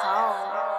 靠